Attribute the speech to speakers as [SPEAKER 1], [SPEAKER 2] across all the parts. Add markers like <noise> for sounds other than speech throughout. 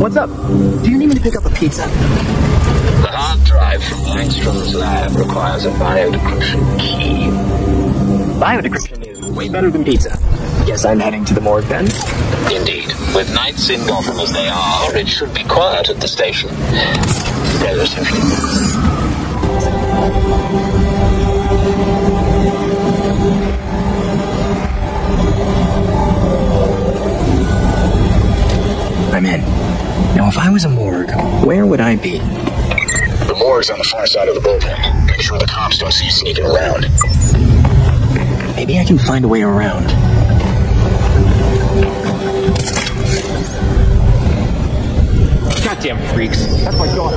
[SPEAKER 1] What's up? Do you need me to pick up a pizza?
[SPEAKER 2] The hard drive from Langstrom's lab requires a biodecryption key.
[SPEAKER 1] Biodecryption is way better than pizza. Guess I'm heading to the morgue then?
[SPEAKER 2] Indeed. With nights in Gotham as they are, it should be quiet at the station. Relatively.
[SPEAKER 1] I'm in. Now, if I was a morgue, where would I be?
[SPEAKER 2] The morgue's on the far side of the bullpen. Make sure the cops don't see you sneaking around.
[SPEAKER 1] Maybe I can find a way around.
[SPEAKER 3] Goddamn freaks.
[SPEAKER 1] That's my daughter.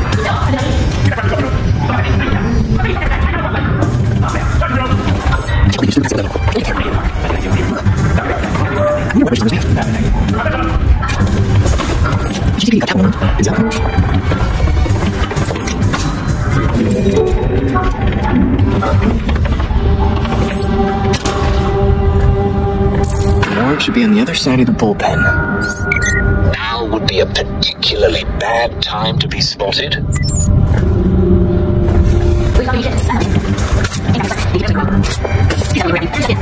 [SPEAKER 1] morgue should be on the other side of the bullpen.
[SPEAKER 2] Now would be a particularly bad time to be spotted.
[SPEAKER 1] Nightwing's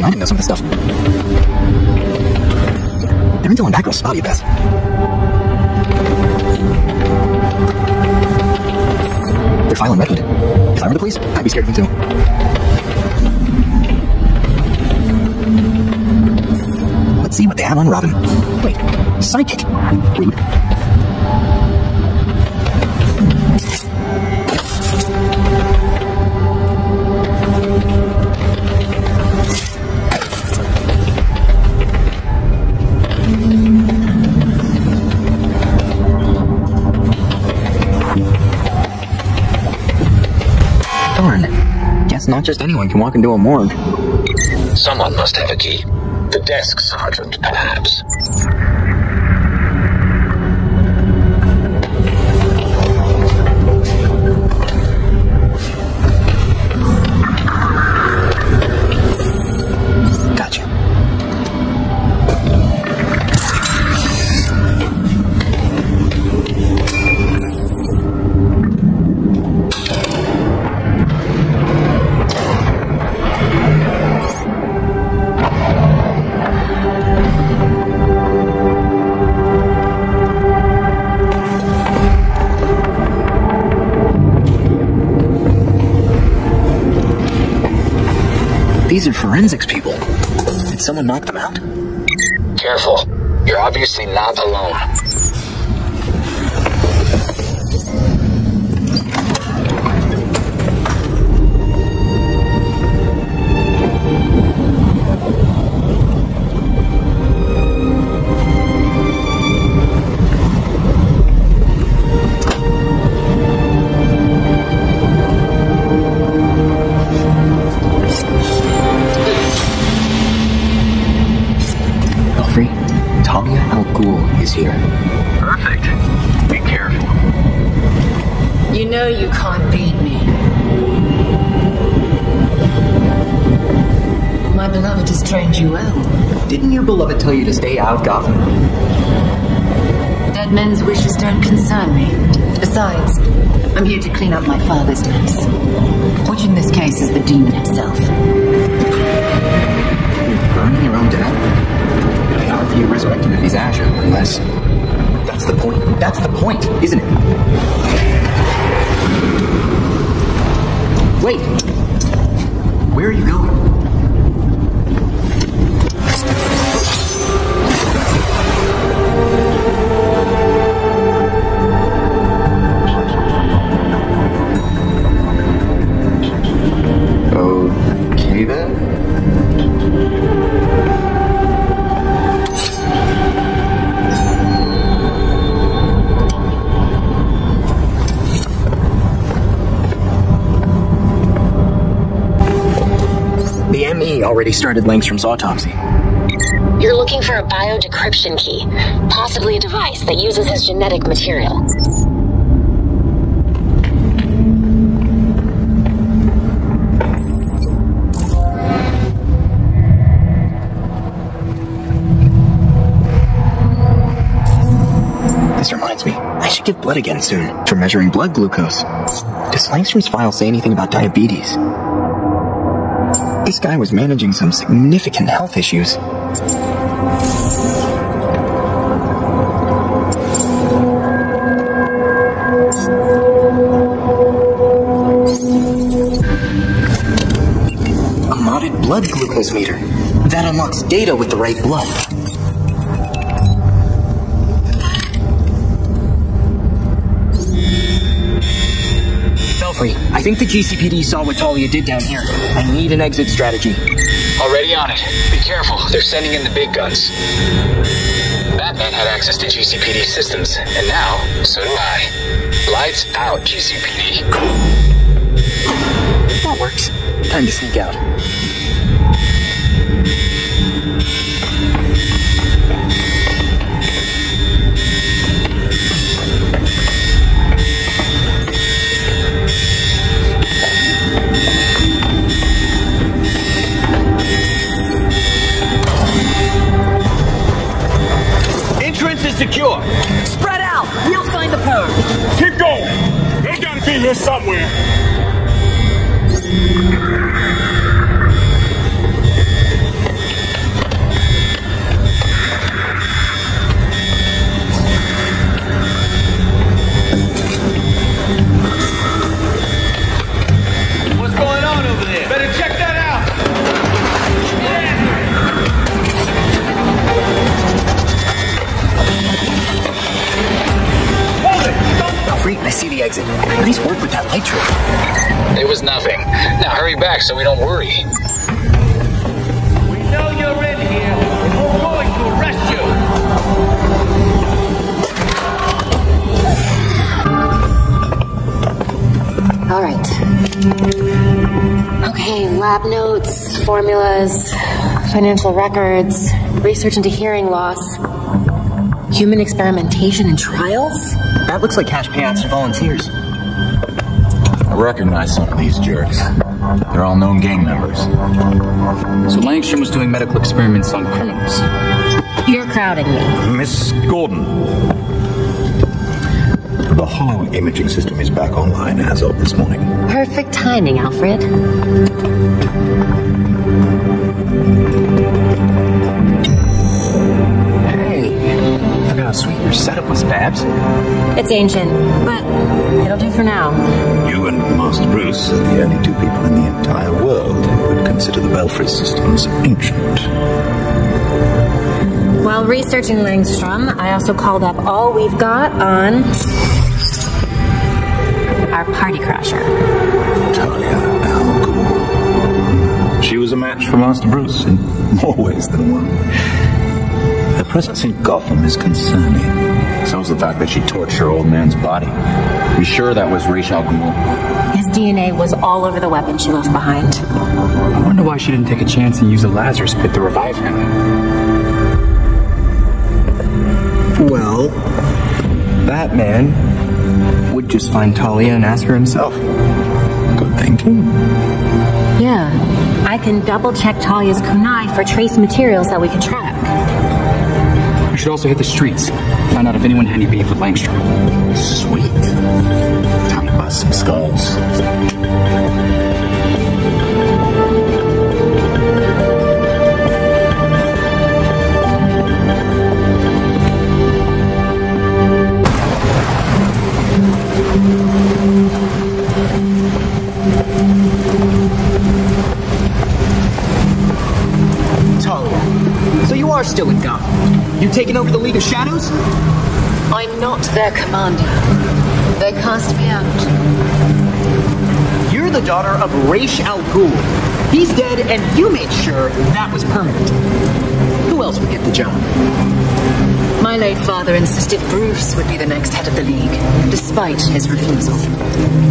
[SPEAKER 1] Even I didn't know some of this stuff. Intel on Batgirl's spotty at best. They're filing Red Hood. If I were the police, I'd be scared of them too. Let's see what they have on Robin. Wait, psychic. Rude. Not just anyone can walk into a morgue.
[SPEAKER 2] Someone must have a key. The desk sergeant, perhaps.
[SPEAKER 1] These are forensics people. Did someone knock them out?
[SPEAKER 2] Careful. You're obviously not alone.
[SPEAKER 1] Tell you to stay out of Gotham?
[SPEAKER 4] Dead men's wishes don't concern me. Besides, I'm here to clean up my father's mess. Which in this case is the demon himself.
[SPEAKER 1] You're burning your own dad? Really hard Talia's Azure, unless. That's the point. That's the point, isn't it? Wait! Where are you going? ME already started Langstrom's autopsy.
[SPEAKER 5] You're looking for a biodecryption key, possibly a device that uses his genetic material.
[SPEAKER 1] This reminds me, I should give blood again soon for measuring blood glucose. Does Langstrom's file say anything about diabetes? This guy was managing some significant health issues. A modded blood glucose meter. That unlocks data with the right blood. I think the GCPD saw what Talia did down here. I need an exit strategy.
[SPEAKER 2] Already on it. Be careful. They're sending in the big guns. Batman had access to GCPD systems, and now, so do I. Lights out, GCPD.
[SPEAKER 1] That works. Time to sneak out.
[SPEAKER 5] Lab notes, formulas, financial records, research into hearing loss, human experimentation and trials.
[SPEAKER 1] That looks like cash payouts to volunteers.
[SPEAKER 6] I recognize some of these jerks. They're all known gang members.
[SPEAKER 7] So Langstrom was doing medical experiments on criminals.
[SPEAKER 5] You're crowding me.
[SPEAKER 8] Miss Gordon. The holo imaging system is back online as of this morning.
[SPEAKER 5] Perfect timing, Alfred.
[SPEAKER 1] Hey, forgot how sweet your setup was, Babs.
[SPEAKER 5] It's ancient, but it'll do for now.
[SPEAKER 8] You and Master Bruce are the only two people in the entire world who would consider the Belfry systems ancient.
[SPEAKER 5] While researching Langstrom, I also called up all we've got on our party crasher.
[SPEAKER 8] Talia Al Ghul. She was a match for Master Bruce in more ways than one. Her presence in Gotham is concerning.
[SPEAKER 6] So's the fact that she tortured her old man's body. You sure that was Ra's al Ghul?
[SPEAKER 5] His DNA was all over the weapon she left behind.
[SPEAKER 7] I wonder why she didn't take a chance and use the Lazarus pit to revive him.
[SPEAKER 1] Well, Batman just find Talia and ask her himself.
[SPEAKER 8] Good thinking.
[SPEAKER 5] Yeah, I can double check Talia's kunai for trace materials that we could track.
[SPEAKER 7] We should also hit the streets. Find out if anyone had any beef with Langstrom.
[SPEAKER 8] Sweet. Time to bust some skulls.
[SPEAKER 1] Are still in Gotham. You taking over the League of Shadows?
[SPEAKER 4] I'm not their commander. They cast me out.
[SPEAKER 1] You're the daughter of Ra's Al Ghul. He's dead, and you made sure that was permanent. Who else would get the job?
[SPEAKER 4] My late father insisted Bruce would be the next head of the League, despite his refusal.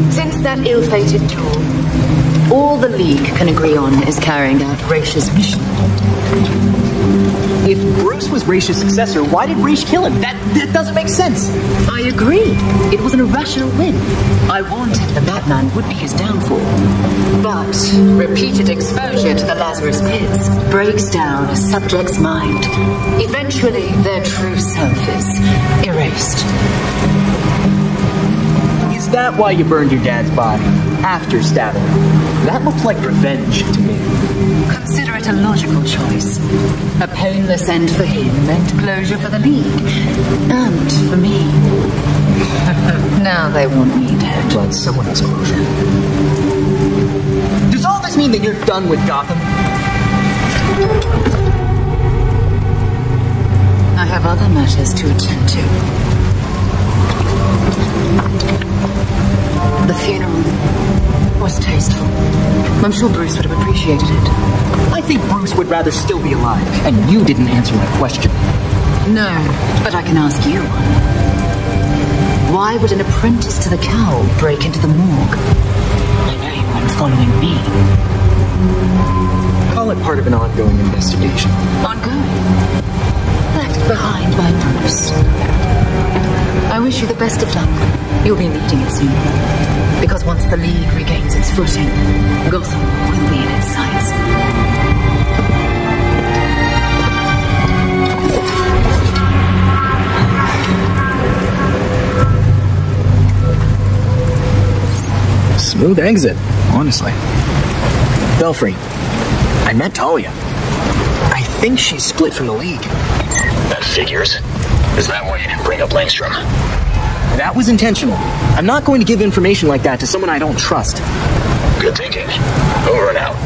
[SPEAKER 4] Since that ill-fated duel, all the League can agree on is carrying out Raish's mission.
[SPEAKER 1] If Bruce was Raish's successor, why did Ra's kill him? That, that doesn't make sense.
[SPEAKER 4] I agree. It was an irrational whim. I warned him the Batman would be his downfall. But repeated exposure to the Lazarus pits breaks down a subject's mind. Eventually, their true self is erased.
[SPEAKER 1] Is that why you burned your dad's body? After stabbing him? That looks like revenge to me.
[SPEAKER 4] Consider it a logical choice. A painless end for him and closure for the League. And for me. <laughs> now they want me dead.
[SPEAKER 1] But someone has closure. Does all this mean that you're done with Gotham?
[SPEAKER 4] I have other matters to attend to. The funeral was tasteful. I'm sure Bruce would have appreciated it.
[SPEAKER 1] I think Bruce would rather still be alive, and you didn't answer my question.
[SPEAKER 4] No, but I can ask you. Why would an apprentice to the cowl break into the morgue? I know you weren't following me.
[SPEAKER 1] Call it part of an ongoing investigation.
[SPEAKER 4] Ongoing. Left behind by Bruce. I wish you the best of luck. You'll be leading it soon. Because once the League regains its footing, Gotham will be in its sights.
[SPEAKER 1] Smooth exit, honestly. Belfry, I met Talia. I think she's split from the League.
[SPEAKER 2] That figures. Is that why you didn't bring up Langstrom?
[SPEAKER 1] That was intentional. I'm not going to give information like that to someone I don't trust.
[SPEAKER 2] Good thinking. Over and out.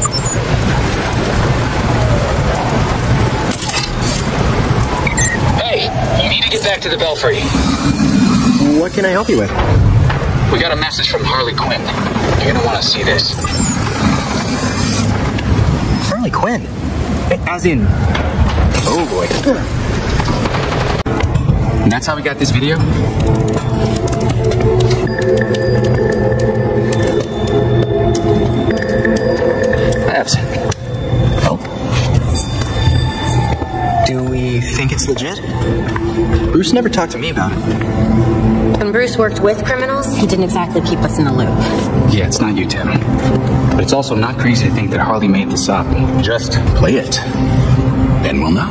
[SPEAKER 2] Hey, you need to get back to the Belfry.
[SPEAKER 1] What can I help you with?
[SPEAKER 2] We got a message from Harley Quinn. You're gonna want to see this.
[SPEAKER 1] Harley Quinn? As in. Oh boy.
[SPEAKER 7] And that's how we got this video?
[SPEAKER 1] Perhaps. Oh. Do we think it's legit? Bruce never talked to me about it.
[SPEAKER 3] When Bruce worked with criminals, he didn't exactly keep us in the loop.
[SPEAKER 7] Yeah, it's not you, Tim. But it's also not crazy to think that Harley made this up.
[SPEAKER 9] Just play it. Then we'll know.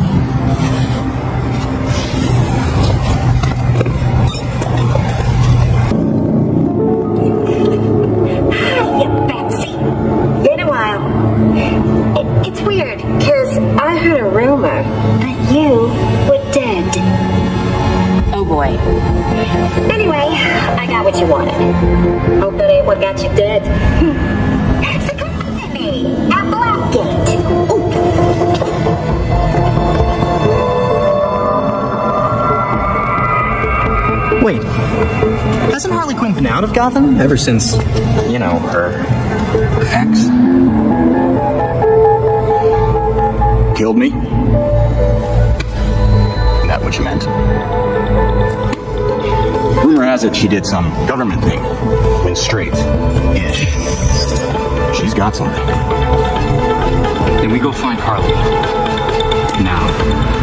[SPEAKER 1] Ever since, you know, her ex?
[SPEAKER 9] Killed me? That what you meant? Rumor has it she did some government thing. Went straight. Ish. She's got something.
[SPEAKER 7] Then we go find Harley. Now.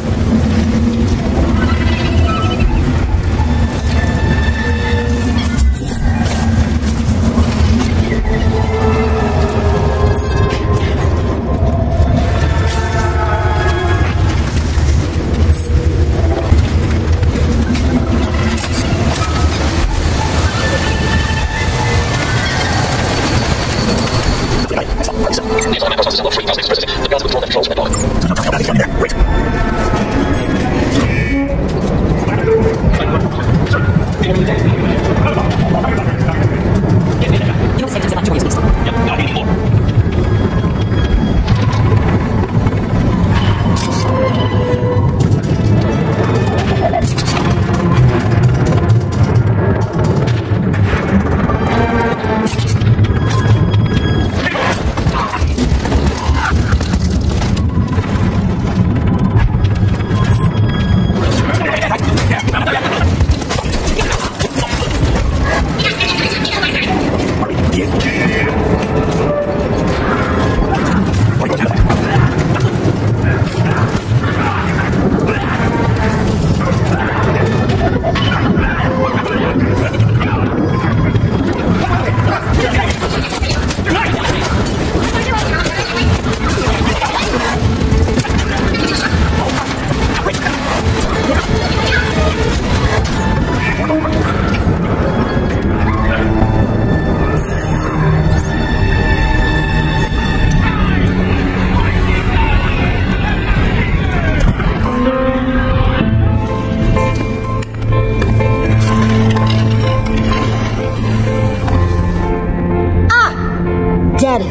[SPEAKER 5] Looks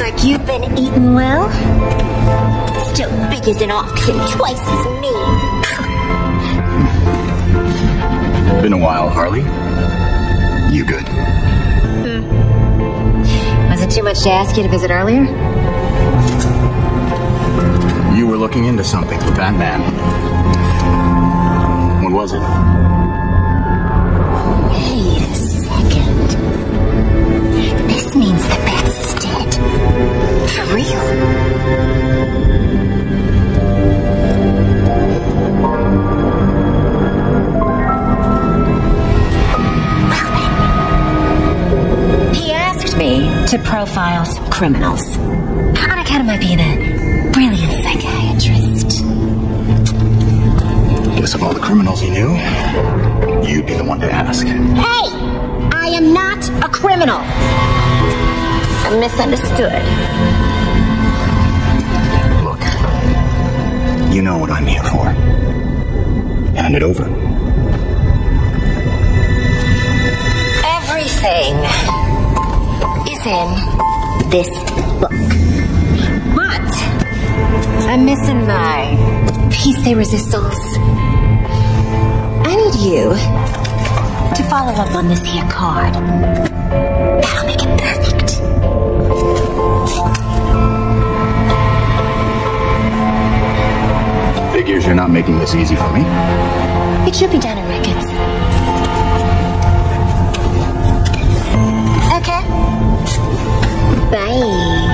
[SPEAKER 5] like you've been eating well. Still big as an ox and twice as mean.
[SPEAKER 8] Been a while, Harley. You good? Hmm.
[SPEAKER 5] Was it too much to ask you to visit earlier?
[SPEAKER 8] You were looking into something for Batman. What was it?
[SPEAKER 5] Means that Bats is dead. For real. He asked me to profile some criminals. On account of my being a brilliant psychiatrist.
[SPEAKER 8] Guess of all the criminals he knew, you'd be the one to ask.
[SPEAKER 5] Hey! I am not a criminal! I'm misunderstood.
[SPEAKER 8] Look, you know what I'm here for. Hand it over.
[SPEAKER 5] Everything is in this book. But I'm missing my piece de resistance. I need you to follow up on this here card. That'll make it perfect.
[SPEAKER 8] Figures you're not making this easy for me.
[SPEAKER 5] It should be done in records. Okay. Bye.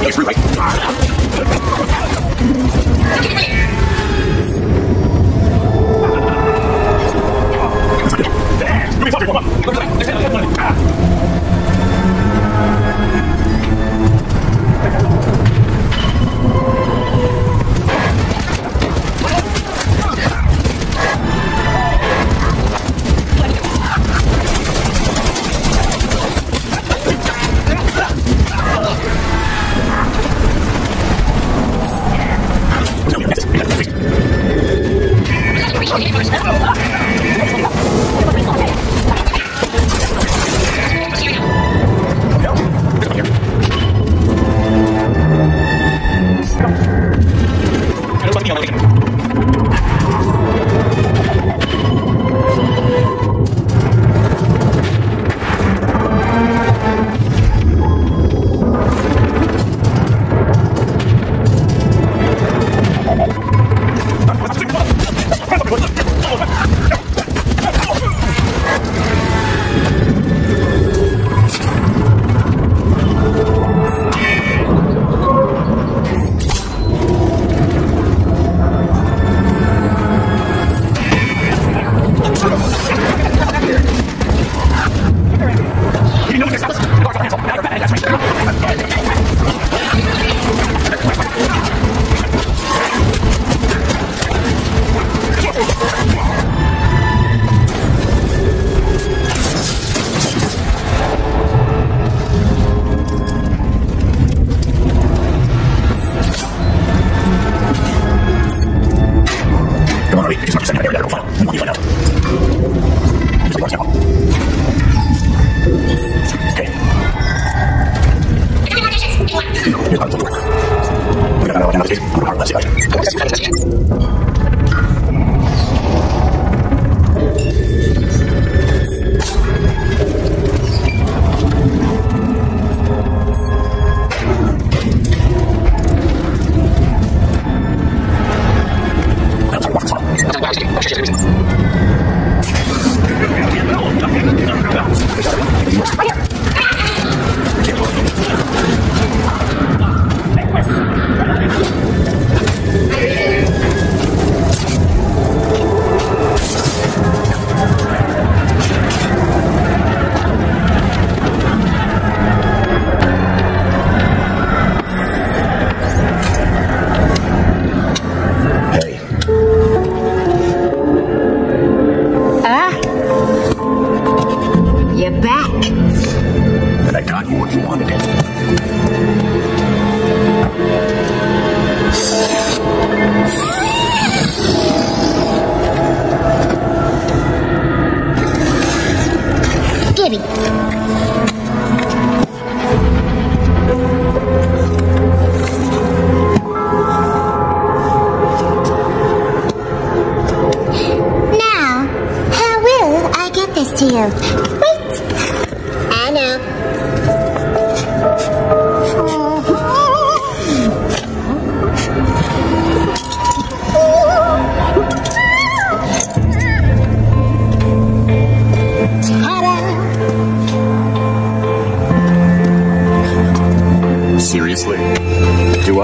[SPEAKER 5] Let
[SPEAKER 9] me fuck one. Look
[SPEAKER 10] at that. There's one.
[SPEAKER 5] Ah. It's not the same
[SPEAKER 8] that I will follow. You will find out.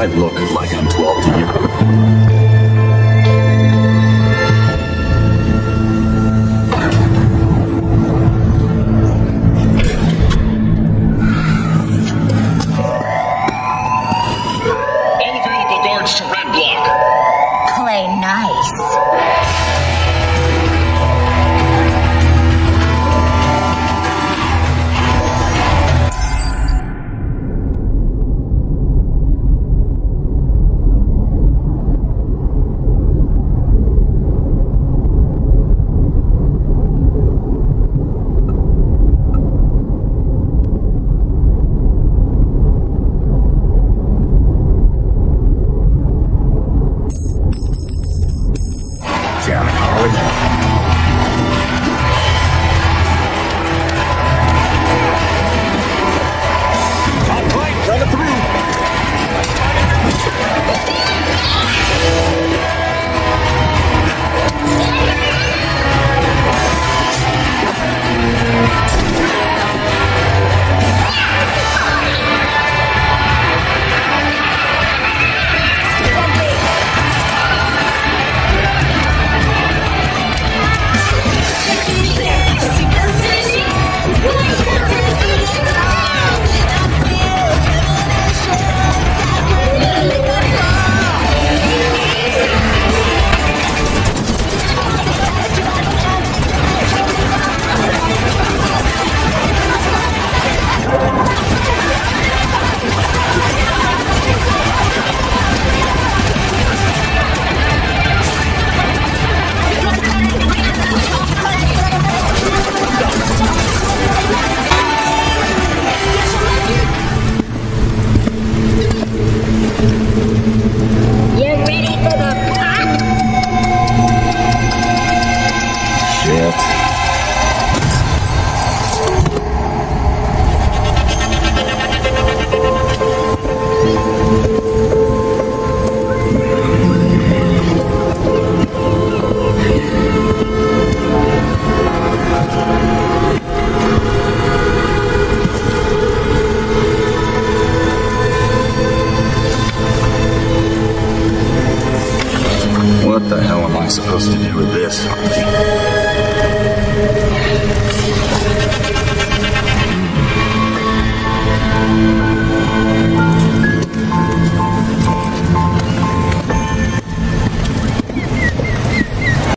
[SPEAKER 8] Do